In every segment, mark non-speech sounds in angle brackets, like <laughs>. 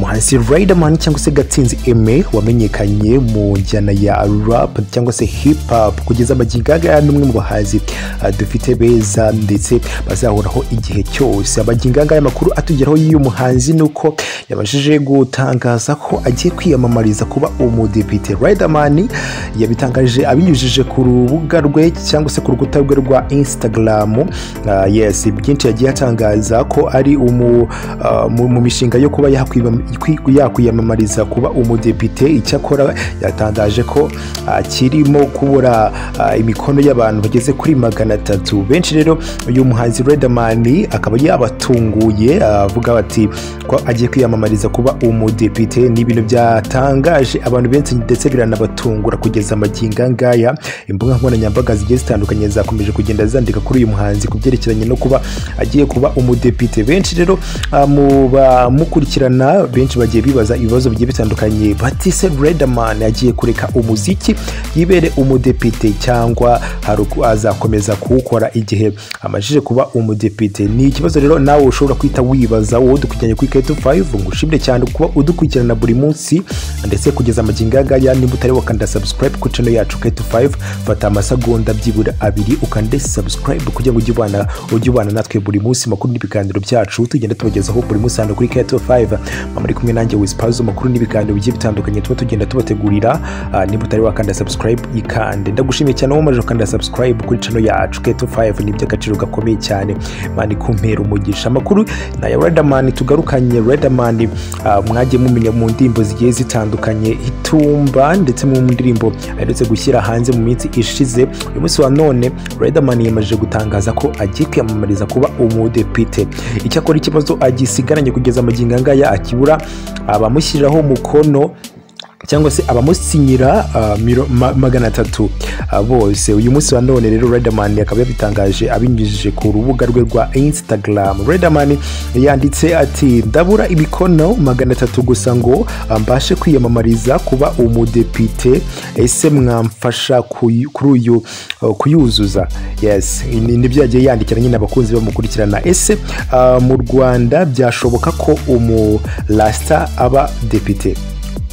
umuhanzi Riderman cyangwa se Gatsinzi Aime wamenyekanye mu njyana ya rap cyangwa se hip hop. Kugeza amagingo aya ni umwe mu bahanzi uh, dufite beza ndetse bazahoraho igihe cyose. Amagingo aya makuru atugeraho y'uyu muhanzi ni uko yabashije gutangaza ko agiye kwiyamamariza kuba umudepite. Riderman yabitangaje abinyujije ku rubuga rwe cyangwa se ku rukuta rwe rwa Instagram. Uh, yes byinshi yagiye atangaza ko ari umu, uh, mu, mishinga yo kuba yakwiyamamariza kuba umudepite. Icyakora yatangaje ko kirimo kubura imikono y'abantu bageze kuri magana atatu. Benshi rero uyu muhanzi Riderman akaba yabatunguye avuga bati ko agiye kwiyamamariza kuba umudepite. Ni ibintu byatangaje. Abantu benshi ndetse biranabatungura kugeza amagingo ngaya imbuga nkoranyambaga zigiye zitandukanye zakomeje kugenda zandika kuri uyu muhanzi ku byerekeranye no kuba agiye kuba umudepite. Benshi rero mu bamukurikirana benshi bagiye bibaza ibibazo bigiye bitandukanye. Bati se Riderman agiye kureka umuziki yibere umudepite cyangwa azakomeza kuwukora igihe. Amajije kuba umudepite. Ni ikibazo rero nawe ushobora kwita wibaza wowe dukurikiranye kuri keto 5 ngo ushimire cyane kuba udukurikirana buri munsi. Ndetse kugeza amagingo ngaya nimba utari wakanda subscribe ku channel yacu keto 5 fata amasegonda byibura abiri ukande subscribe kugira ngo ujye ubana natwe buri munsi. Makuru n'ibiganiro byacu tugenda tubagezaho buri munsi hano kuri keto 5 mama kumwe nanjye wispazo makuru n'ibiganiro bigiye bitandukanye tuba tugenda tubategurira. Uh, nimba utari wakanda subscribe ikande. Ndagushimiye cyane wowe umaze gukanda subscribe kuri channel yacu keto 5 ni iby'agaciro gakomeye cyane. Mani kumpera umugisha. Amakuru na ya Riderman tugarukanye. Riderman uh, mwagiye mumenya mu ndirimbo zigiye zitandukanye. Itumba ndetse mu ndirimbo aherutse gushyira hanze mu minsi ishize. Uyu munsi wa none Riderman yamaze gutangaza ko agiye kwiyamamariza kuba umudepite icyakora ikibazo agisigaranye kugeza amagingo ngaya akibura abamushyiriraho umukono cyangwa se abamusinyira uh, ma, magana atatu. Uh, bose uyu munsi wa none rero Riderman akaba yabitangaje abinyujije ku rubuga rwe rwa Instagram. Riderman yanditse ati ndabura imikono magana atatu gusa ngo mbashe kwiyamamariza kuba umudepite. Ese mwamfasha kuri uyu uh, kuyuzuza? Yes ni byo yagiye yandikira nyine abakunzi bamukurikirana. Ese mu Rwanda byashoboka ko umurasta aba depite?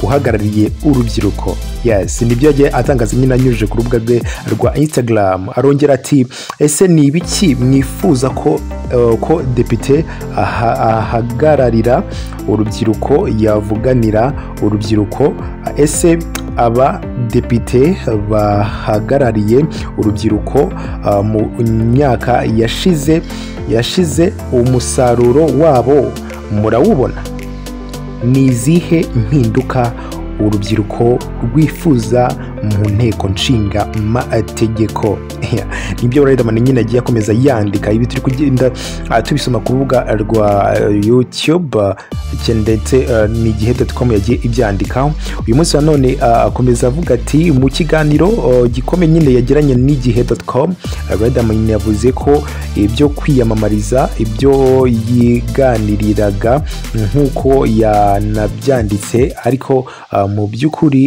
Uhagarariye urubyiruko. Yes ni byo yagiye atangaza nyine anyujije ku rubuga rwe rwa instagram. Arongera ati ese ni ibiki mwifuza ko uh, ko depite ahagararira urubyiruko yavuganira urubyiruko? Ese aba depite bahagarariye urubyiruko uh, mu myaka yashize yashize umusaruro wabo? Murawubona. Ni izihe mpinduka urubyiruko rwifuza mu nteko nshinga mategeko. <laughs> Nibyo Riderman nyine agiye akomeza yandika. Ibi turi kugenda tubisoma ku rubuga rwa youtube. Ndetse ni igihe com yagiye ibyandikaho uyu munsi wa none akomeza avuga ati mu kiganiro gikomeye nyine yagiranye n'igihe com. Riderman yavuze ko ibyo kwiyamamariza ibyo yiganiriraga nk'uko yanabyanditse ariko mu by'ukuri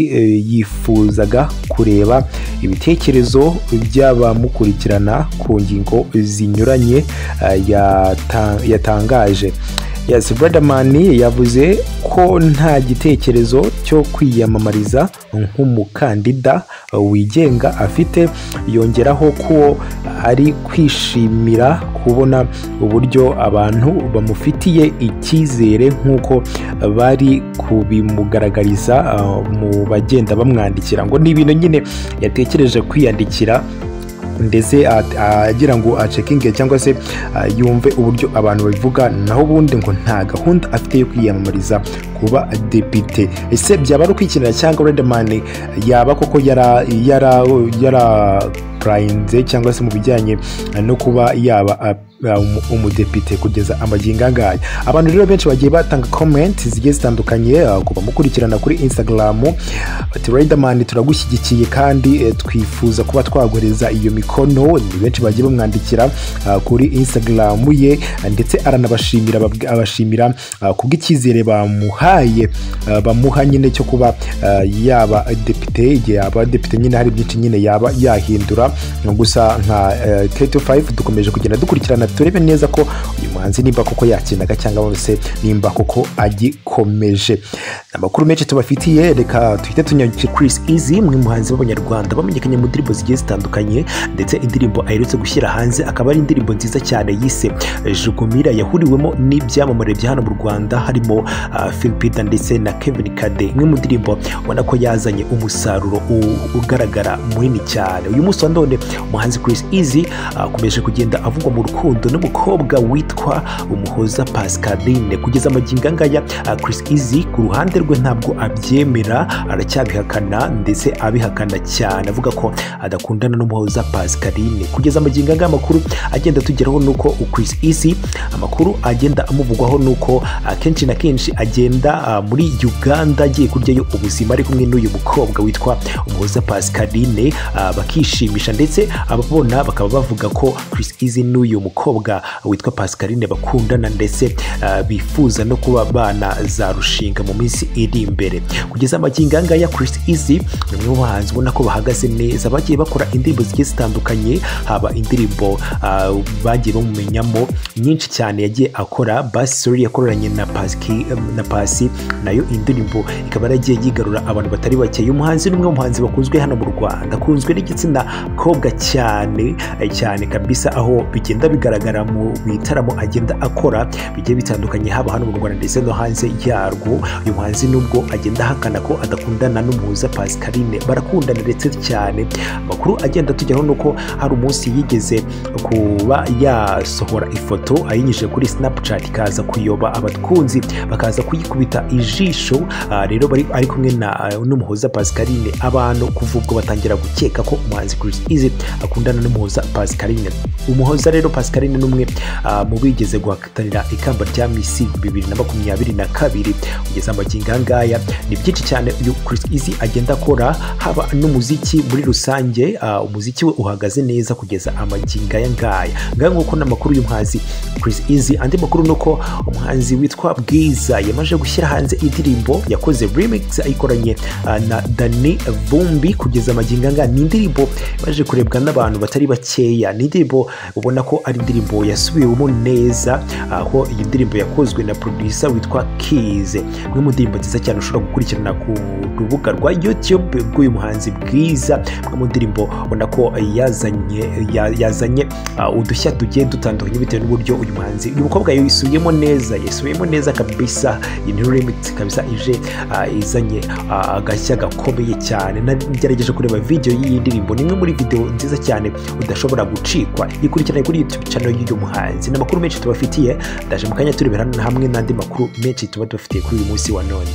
yifuzaga kureba ibitekerezo by'abamukurikirana ku ngingo zinyuranye yatangaje. Yes Riderman yavuze ko nta gitekerezo cyo kwiyamamariza nk'umukandida wigenga afite. Yongeraho ko ari kwishimira kubona uburyo abantu bamufitiye icyizere nk'uko bari kubimugaragariza mu bagenda bamwandikira ngo ni ibintu nyine yatekereje kwiyandikira. Ndetse agira ngo acekinge cyangwa se yumve uburyo abantu babivuga naho ubundi ngo nta gahunda afite yo kwiyamamariza kuba depite. Ese byaba ari ukwikinira cyangwa Riderman yaba koko yara yara yara purayinze cyangwa se mu bijyanye no kuba yaba umudepite kugeza amagingo angaya abantu rero benshi bagiye batanga komenti zigiye zitandukanye kuba mukurikirana kuri instagram bati Riderman turagushyigikiye kandi twifuza kuba twaguhereza iyo mikono. Ni benshi bagiye bamwandikira kuri instagram ye ndetse aranabashimira abashimira kubw'icyizere bamuhaye bamuha nyine cyo kuba yaba depite yaba depite nyine hari byinshi nyine yaba yahindura. Gusa nka keto 5 dukomeje kugenda dukurikirana turebe neza ko uyu muhanzi nimba koko yakinaga cyangwa se nimba koko agikomeje. Amakuru menshi tubafitiye reka tuhite tunyarukire Chris Easy umwe mu bahanzi b'abanyarwanda bamenyekanye mu ndirimbo zigiye zitandukanye ndetse indirimbo aherutse gushyira hanze akaba ari indirimbo nziza cyane yise Jugumira yahuriwemo n'ibyamamare bya hano mu Rwanda harimo uh, Philipida ndetse na Kevin Kade. Imwe mu ndirimbo ubona ko yazanye umusaruro ugaragara munini cyane. Uyu munsi wa none umuhanzi Chris Easy akomeje kugenda avugwa mu rukundo n'umukobwa witwa Umuhoza Pascaline kugeza amagingo angaya uh, Chris Easy ku ruhande rwe ntabwo abyemera aracyabihakana ndetse abihakana cyane. Avuga ko adakundana n'umuhoza Pascaline kugeza amagingo angaya amakuru agenda tugeraho nuko Chris Easy amakuru agenda amuvugwaho nuko akenshi na kenshi agenda ah, muri Uganda agiye kuryayo ubuzima ari kumwe n'uyu mukobwa witwa Umuhoza Pascaline ah, bakishimisha ndetse ababona bakaba bavuga ko Chris Easy n'uyu mukobwa witwa Pascaline bakundana ndetse ah, bifuza no kuba banazarushinga mu minsi iri imbere. Kugeza amagingo angaya Chris Easy ni umwe mu bahanzi ubona ko bahagaze neza bagiye bakora indirimbo zigiye zitandukanye haba indirimbo ah, bagiye bamumenyamo nyinshi cyane yagiye akora basi sori yakoranye na Pasi na yo indirimbo ikaba yaragiye yigarura abantu batari bake. Uyu muhanzi ni umwe mu bahanzi bakunzwe hano mu Rwanda akunzwe n'igitsina kobwa cyane eh, cyane kabisa aho bigenda bigaragara mu bitaramo agenda akora bigiye bitandukanye haba hano mu Rwanda ndetse no hanze yarwo. Uyu muhanzi nubwo agenda ahakana ko adakundana n'umuhuza Pascaline barakundana ndetse cyane. Amakuru agenda tujyaho nuko hari umunsi yigeze kuba yasohora ifoto ayinyujije kuri Snapchat ikaza kuyoba abakunzi bakaza kuyikubita ijisho. Ah, rero bari ari kumwe ah, n'umuhoza Pascaline. Abantu kuva ubwo batangira gukeka ko umuhanzi Chris Easy akundana n'umuhoza Pascaline. Umuhoza rero Pascaline n'umwe ah, mu bigeze guhatanira ikamba rya Miss bibiri na makumyabiri na kabiri kugeza amagingo aya ngaya. Ni byinshi cyane uyu Chris Easy agenda akora haba n'umuziki muri rusange ah, umuziki we uhagaze neza kugeza amagingo aya ngaya. Ngaya nguko n'amakuru y'umuhanzi Chris Easy andi makuru ni uko umuhanzi witwa Bwiza yamaze gushyira hanze indirimbo yakoze remix ayikoranye ah, na Dani Vumbi kugeza amagingo aya ngaya. Ni indirimbo yaje kurebwa n'abantu batari bakeya. Ni indirimbo ubona ko ari indirimbo yasubiwemo neza. Aho iyi ndirimbo yakozwe na producer witwa Kize imwe mu ndirimbo nziza cyane ushobora gukurikirana ku rubuga rwa YouTube bw'uyu muhanzi bwiza. Imwe mu ndirimbo ubona ko yazanye ya- yazanye ah, udushya tugiye dutandukanye bitewe n'uburyo uyu muhanzi uyu mukobwa yisubiyemo neza yisubiyemo neza kabisa. Iyi ni remix kabisa ije ah, izanye ah, agashya gakomeye cyane. Nagerageje kureba video y'iyi ndirimbo ni imwe muri video nziza cyane udashobora gucikwa ikurikirane kuri YouTube channel y'uyu muhanzi. Ni amakuru menshi tubafitiye ndaje mu kanya turebera hamwe n'andi makuru menshi tuba tubafitiye kuri uyu munsi wa none.